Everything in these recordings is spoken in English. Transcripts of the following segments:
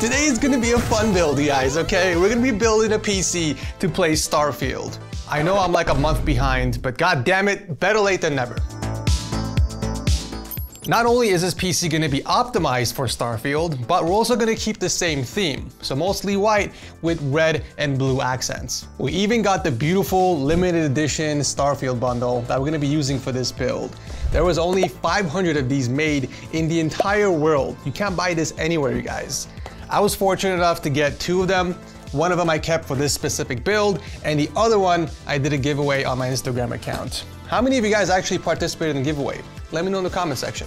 Today is gonna be a fun build, guys, okay? We're gonna be building a PC to play Starfield. I know I'm like a month behind, but god damn it, better late than never. Not only is this PC gonna be optimized for Starfield, but we're also gonna keep the same theme. So mostly white with red and blue accents. We even got the beautiful limited edition Starfield bundle that we're gonna be using for this build. There was only 500 of these made in the entire world. You can't buy this anywhere, you guys. I was fortunate enough to get two of them. One of them I kept for this specific build, and the other one I did a giveaway on my Instagram account. How many of you guys actually participated in the giveaway? Let me know in the comment section.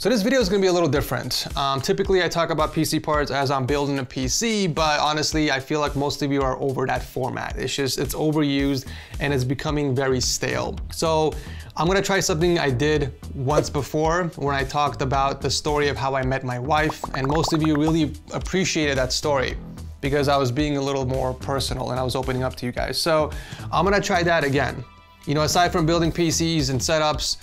So this video is gonna be a little different. Um, typically I talk about PC parts as I'm building a PC, but honestly, I feel like most of you are over that format. It's just, it's overused and it's becoming very stale. So I'm gonna try something I did once before when I talked about the story of how I met my wife, and most of you really appreciated that story because I was being a little more personal and I was opening up to you guys. So I'm gonna try that again. You know, aside from building PCs and setups,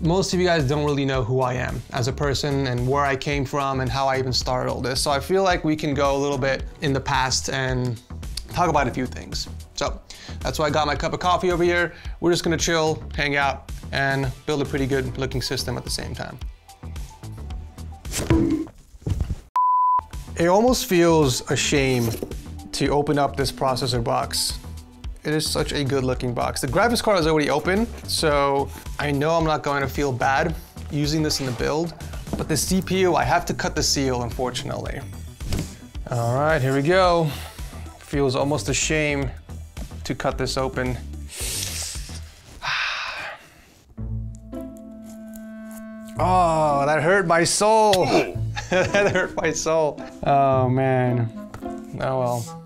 most of you guys don't really know who I am as a person and where I came from and how I even started all this. So I feel like we can go a little bit in the past and talk about a few things. So that's why I got my cup of coffee over here. We're just gonna chill, hang out, and build a pretty good looking system at the same time. It almost feels a shame to open up this processor box it is such a good looking box. The graphics card is already open, so I know I'm not going to feel bad using this in the build, but the CPU, I have to cut the seal, unfortunately. All right, here we go. Feels almost a shame to cut this open. Oh, that hurt my soul. that hurt my soul. Oh man. Oh well.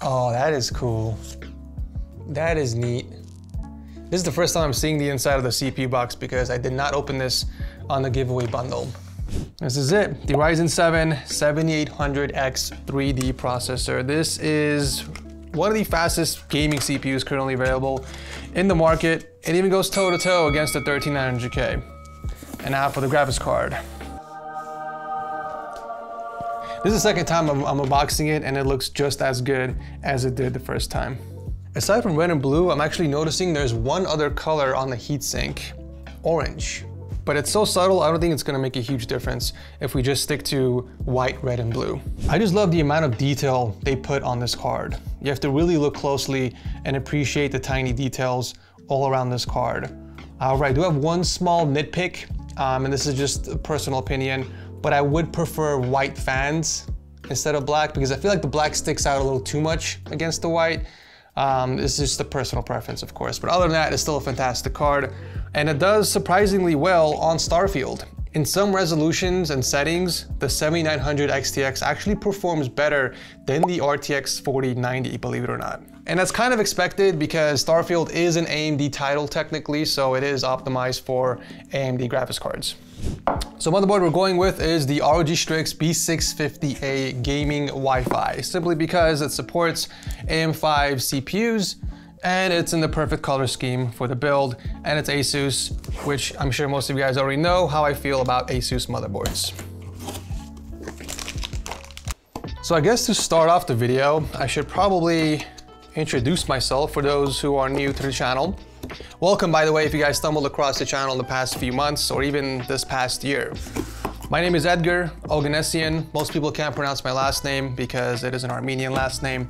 Oh, that is cool. That is neat. This is the first time I'm seeing the inside of the CPU box because I did not open this on the giveaway bundle. This is it, the Ryzen 7 7800X 3D processor. This is one of the fastest gaming CPUs currently available in the market. It even goes toe to toe against the 13900K. And now for the graphics card. This is the second time I'm, I'm unboxing it and it looks just as good as it did the first time. Aside from red and blue, I'm actually noticing there's one other color on the heatsink, orange. But it's so subtle, I don't think it's gonna make a huge difference if we just stick to white, red, and blue. I just love the amount of detail they put on this card. You have to really look closely and appreciate the tiny details all around this card. All right, I do have one small nitpick, um, and this is just a personal opinion but I would prefer white fans instead of black because I feel like the black sticks out a little too much against the white. Um, this is just a personal preference, of course. But other than that, it's still a fantastic card. And it does surprisingly well on Starfield. In some resolutions and settings, the 7900 XTX actually performs better than the RTX 4090, believe it or not. And that's kind of expected because Starfield is an AMD title technically, so it is optimized for AMD graphics cards. So motherboard we're going with is the ROG Strix B650A Gaming Wi-Fi, simply because it supports AM5 CPUs and it's in the perfect color scheme for the build, and it's ASUS, which I'm sure most of you guys already know how I feel about ASUS motherboards. So I guess to start off the video, I should probably introduce myself for those who are new to the channel. Welcome, by the way, if you guys stumbled across the channel in the past few months or even this past year. My name is Edgar Oganessian. Most people can't pronounce my last name because it is an Armenian last name,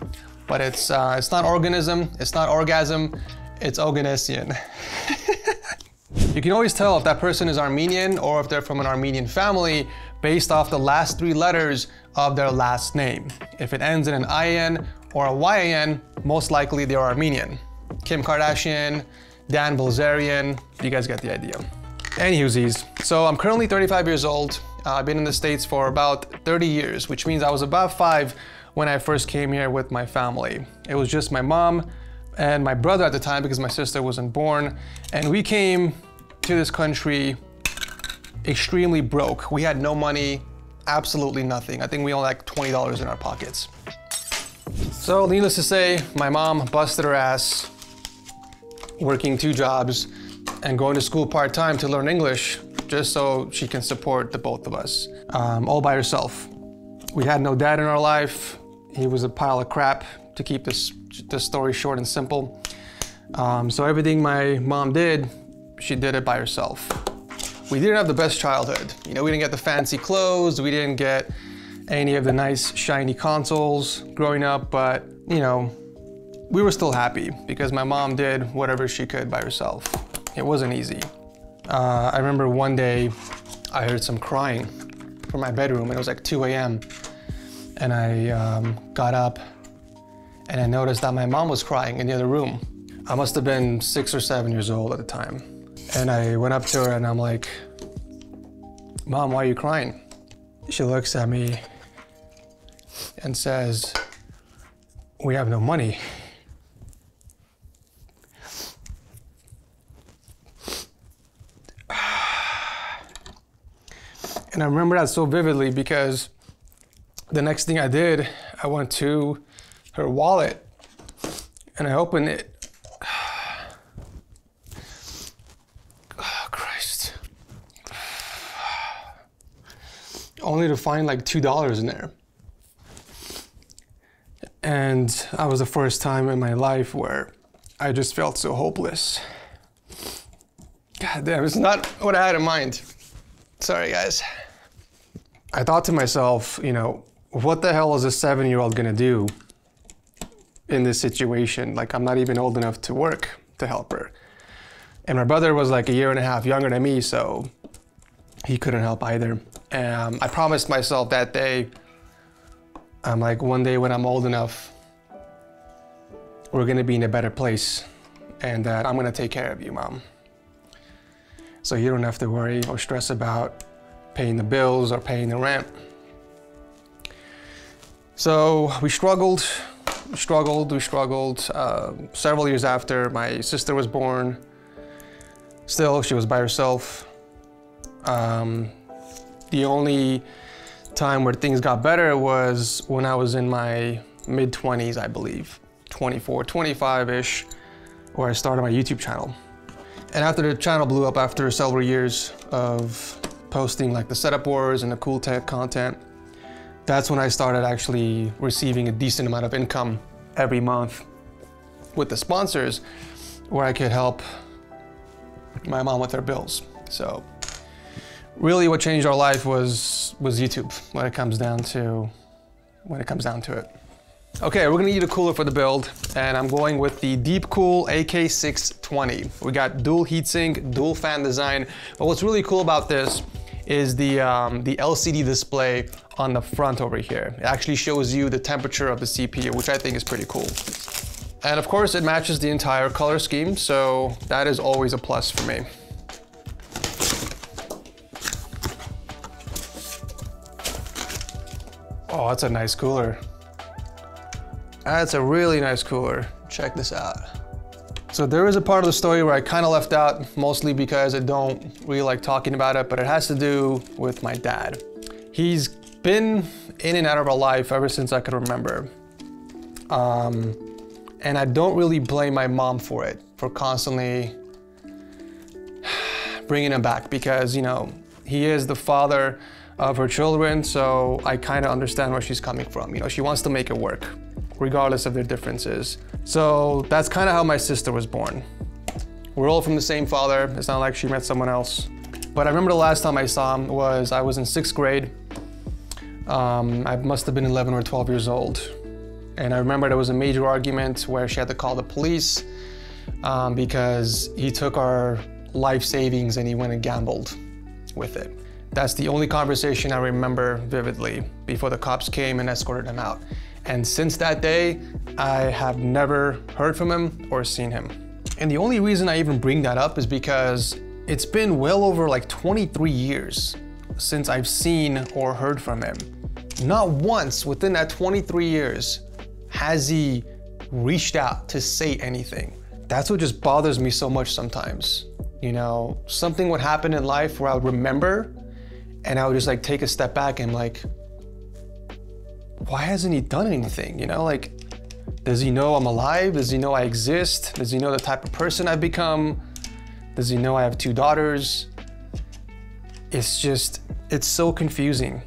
but it's, uh, it's not organism, it's not orgasm, it's Oganessian. you can always tell if that person is Armenian or if they're from an Armenian family based off the last three letters of their last name. If it ends in an IN or a YN, most likely they're Armenian. Kim Kardashian, Dan Bilzerian, you guys get the idea. Anywhoosies, so I'm currently 35 years old. Uh, I've been in the States for about 30 years, which means I was about five when I first came here with my family. It was just my mom and my brother at the time because my sister wasn't born. And we came to this country extremely broke. We had no money, absolutely nothing. I think we only like $20 in our pockets. So needless to say, my mom busted her ass working two jobs and going to school part-time to learn English just so she can support the both of us, um, all by herself. We had no dad in our life. He was a pile of crap, to keep this, this story short and simple. Um, so everything my mom did, she did it by herself. We didn't have the best childhood. You know, we didn't get the fancy clothes, we didn't get any of the nice shiny consoles growing up, but you know, we were still happy because my mom did whatever she could by herself. It wasn't easy. Uh, I remember one day I heard some crying from my bedroom and it was like 2 a.m. And I um, got up and I noticed that my mom was crying in the other room. I must have been six or seven years old at the time. And I went up to her and I'm like, Mom, why are you crying? She looks at me and says, We have no money. And I remember that so vividly because the next thing I did, I went to her wallet and I opened it. Oh, Christ. Only to find like $2 in there. And that was the first time in my life where I just felt so hopeless. God damn, it's not what I had in mind. Sorry, guys. I thought to myself, you know, what the hell is a seven year old gonna do in this situation? Like, I'm not even old enough to work to help her. And my brother was like a year and a half younger than me, so he couldn't help either. Um, I promised myself that day, I'm like, one day when I'm old enough, we're gonna be in a better place and that I'm gonna take care of you, mom. So you don't have to worry or stress about paying the bills or paying the rent. So we struggled, struggled, we struggled. Uh, several years after my sister was born, still she was by herself. Um, the only time where things got better was when I was in my mid 20s, I believe, 24, 25-ish, where I started my YouTube channel. And after the channel blew up after several years of posting like the setup wars and the cool tech content, that's when I started actually receiving a decent amount of income every month with the sponsors where I could help my mom with her bills. So really what changed our life was was YouTube when it comes down to when it comes down to it. Okay, we're gonna need a cooler for the build, and I'm going with the Deepcool AK620. We got dual heatsink, dual fan design, but what's really cool about this is the, um, the LCD display on the front over here. It actually shows you the temperature of the CPU, which I think is pretty cool. And of course, it matches the entire color scheme, so that is always a plus for me. Oh, that's a nice cooler. That's a really nice cooler. Check this out. So there is a part of the story where I kind of left out, mostly because I don't really like talking about it, but it has to do with my dad. He's been in and out of our life ever since I could remember. Um, and I don't really blame my mom for it, for constantly bringing him back because, you know, he is the father of her children, so I kind of understand where she's coming from. You know, she wants to make it work regardless of their differences. So that's kind of how my sister was born. We're all from the same father. It's not like she met someone else. But I remember the last time I saw him was I was in sixth grade. Um, I must have been 11 or 12 years old. And I remember there was a major argument where she had to call the police um, because he took our life savings and he went and gambled with it. That's the only conversation I remember vividly before the cops came and escorted him out. And since that day, I have never heard from him or seen him. And the only reason I even bring that up is because it's been well over like 23 years since I've seen or heard from him. Not once within that 23 years has he reached out to say anything. That's what just bothers me so much sometimes. You know, something would happen in life where I would remember and I would just like take a step back and like, why hasn't he done anything? You know, like, does he know I'm alive? Does he know I exist? Does he know the type of person I've become? Does he know I have two daughters? it's just, it's so confusing.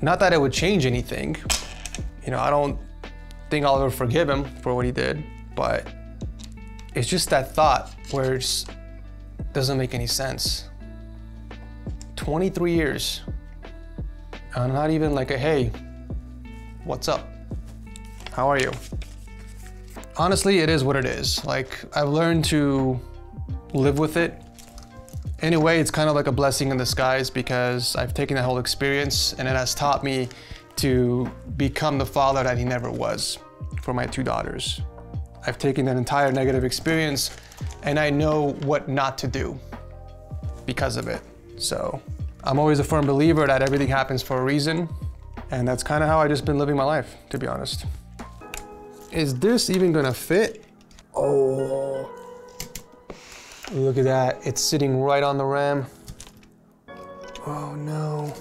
Not that it would change anything. You know, I don't think I'll ever forgive him for what he did, but it's just that thought where it doesn't make any sense. 23 years. And not even like a, hey, what's up? How are you? Honestly, it is what it is. Like, I've learned to live with it. In a way, it's kind of like a blessing in disguise because I've taken that whole experience and it has taught me to become the father that he never was for my two daughters. I've taken that entire negative experience and I know what not to do because of it. So I'm always a firm believer that everything happens for a reason. And that's kind of how I just been living my life, to be honest. Is this even gonna fit? Oh, look at that. It's sitting right on the ram. Oh no.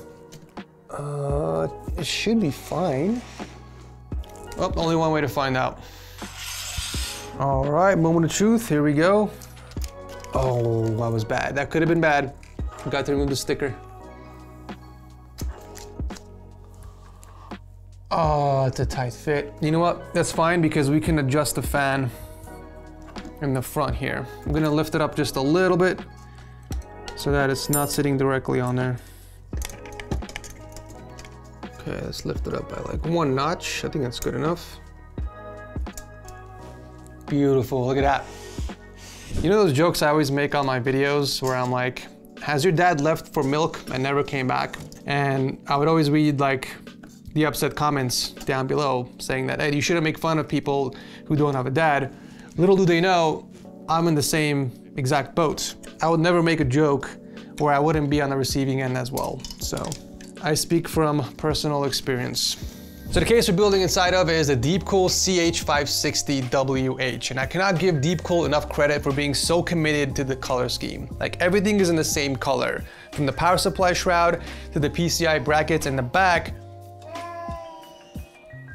Uh, it should be fine. Well, only one way to find out. All right, moment of truth, here we go. Oh, that was bad. That could have been bad. Forgot to remove the sticker. Oh, it's a tight fit. You know what? That's fine because we can adjust the fan in the front here. I'm gonna lift it up just a little bit so that it's not sitting directly on there. Okay, let's lift it up by like one notch. I think that's good enough. Beautiful, look at that. You know those jokes I always make on my videos where I'm like, has your dad left for milk and never came back? And I would always read like the upset comments down below saying that, hey, you shouldn't make fun of people who don't have a dad. Little do they know, I'm in the same exact boat. I would never make a joke where I wouldn't be on the receiving end as well. So I speak from personal experience. So the case we're building inside of is a Deepcool CH560WH, and I cannot give Deepcool enough credit for being so committed to the color scheme. Like everything is in the same color, from the power supply shroud to the PCI brackets in the back,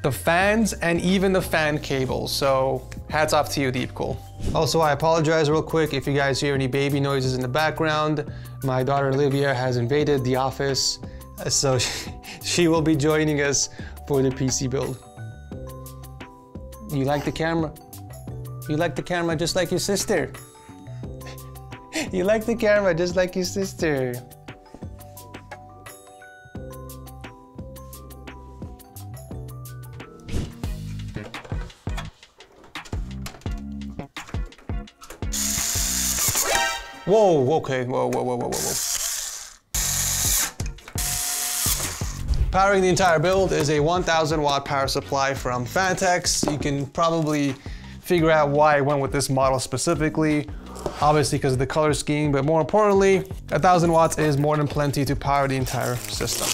the fans, and even the fan cable. So hats off to you, Deepcool. Also, I apologize real quick if you guys hear any baby noises in the background. My daughter Olivia has invaded the office, so she will be joining us for the PC build. You like the camera? You like the camera just like your sister. you like the camera just like your sister. Whoa, okay, whoa, whoa, whoa, whoa, whoa. Powering the entire build is a 1000 watt power supply from Phanteks. You can probably figure out why I went with this model specifically. Obviously because of the color scheme, but more importantly, 1000 watts is more than plenty to power the entire system.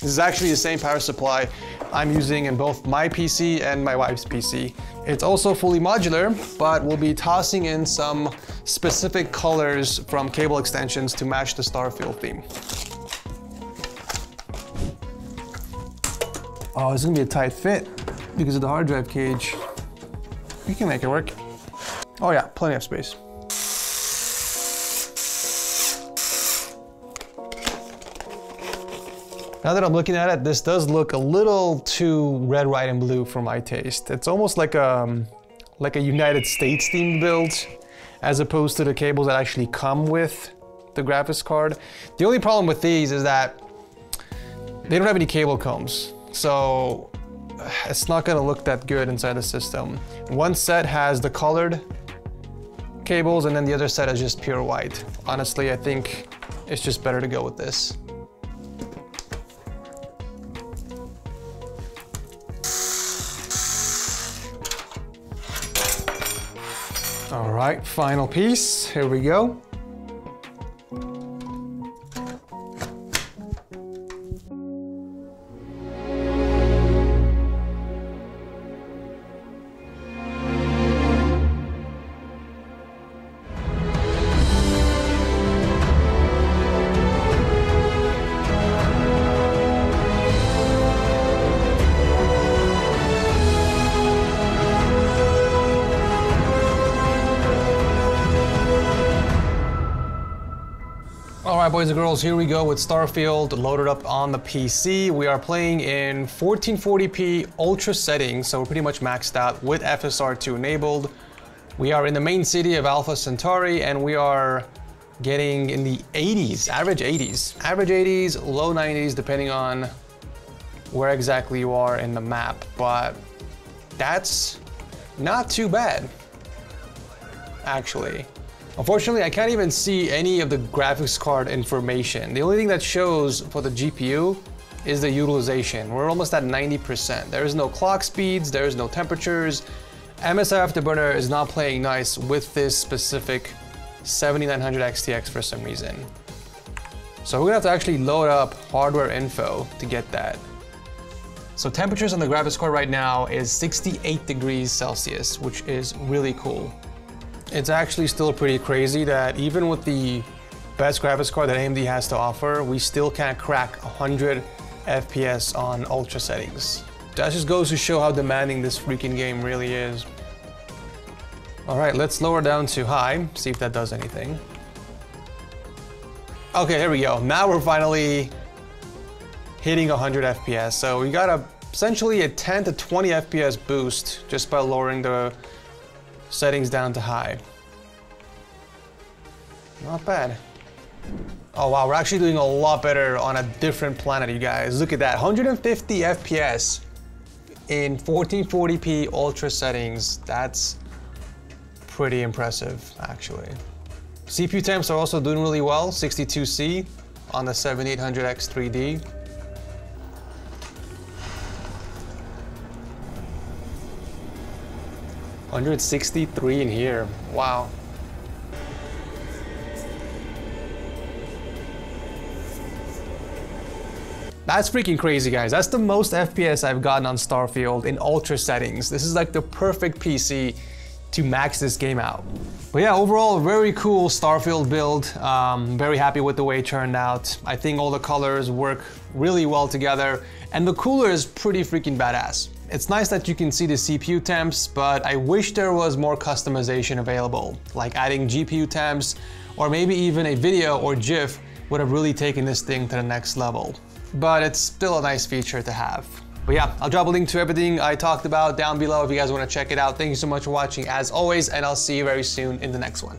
This is actually the same power supply I'm using in both my PC and my wife's PC. It's also fully modular, but we'll be tossing in some specific colors from cable extensions to match the Starfield theme. Oh, it's gonna be a tight fit because of the hard drive cage. We can make it work. Oh yeah, plenty of space. Now that I'm looking at it, this does look a little too red, white, and blue for my taste. It's almost like a, um, like a United States themed build, as opposed to the cables that actually come with the graphics card. The only problem with these is that they don't have any cable combs. So it's not gonna look that good inside the system. One set has the colored cables and then the other set is just pure white. Honestly, I think it's just better to go with this. Right, final piece, here we go. Boys and girls, here we go with Starfield loaded up on the PC. We are playing in 1440p ultra settings, so we're pretty much maxed out with FSR2 enabled. We are in the main city of Alpha Centauri and we are getting in the 80s, average 80s. Average 80s, low 90s, depending on where exactly you are in the map, but that's not too bad, actually. Unfortunately, I can't even see any of the graphics card information. The only thing that shows for the GPU is the utilization. We're almost at 90%. There is no clock speeds, there is no temperatures. MSI Afterburner is not playing nice with this specific 7900 XTX for some reason. So we're gonna have to actually load up hardware info to get that. So temperatures on the graphics card right now is 68 degrees Celsius, which is really cool. It's actually still pretty crazy that even with the best graphics card that AMD has to offer, we still can't crack 100 FPS on ultra settings. That just goes to show how demanding this freaking game really is. All right, let's lower down to high, see if that does anything. Okay, here we go. Now we're finally hitting 100 FPS. So we got a essentially a 10 to 20 FPS boost just by lowering the settings down to high. Not bad. Oh wow, we're actually doing a lot better on a different planet, you guys. Look at that, 150 FPS in 1440p ultra settings. That's pretty impressive, actually. CPU temps are also doing really well, 62C on the 7800X 3D. 163 in here. Wow. That's freaking crazy, guys. That's the most FPS I've gotten on Starfield in ultra settings. This is like the perfect PC to max this game out. But yeah, overall, very cool Starfield build. Um, very happy with the way it turned out. I think all the colors work really well together, and the cooler is pretty freaking badass. It's nice that you can see the CPU temps, but I wish there was more customization available, like adding GPU temps, or maybe even a video or GIF would have really taken this thing to the next level. But it's still a nice feature to have. But yeah, I'll drop a link to everything I talked about down below if you guys want to check it out. Thank you so much for watching as always, and I'll see you very soon in the next one.